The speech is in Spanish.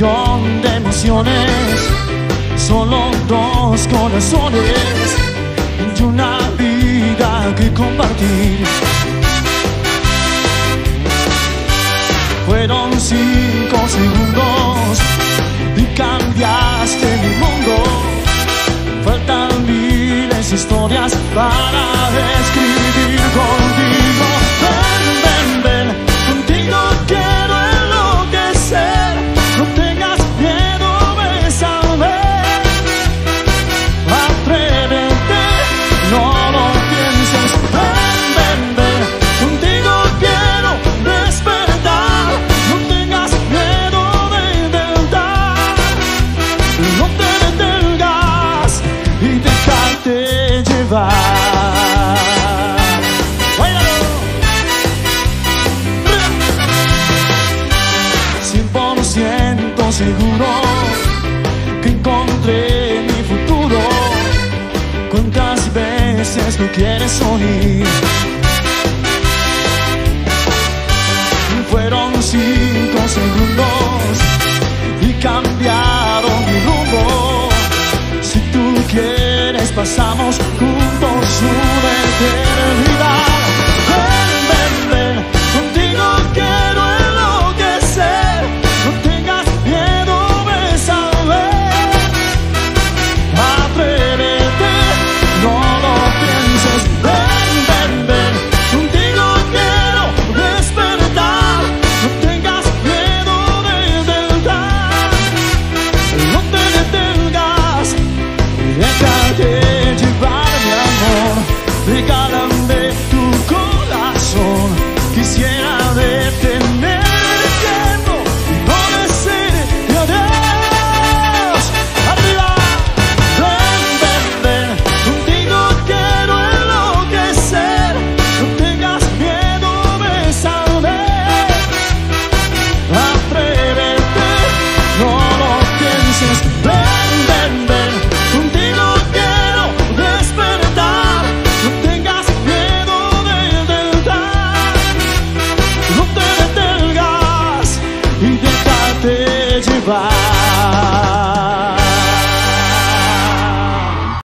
millón de emociones, solo dos corazones y una vida que compartir. Fueron cinco segundos y cambiaste mi mundo. Faltan miles de historias para llevar. Cien por ciento seguro que encontré mi futuro. ¿Cuántas veces me quieres oír? Fueron cinco segundos y cambiaron mi rumbo. Si tú quieres, pasamos juntos. vai.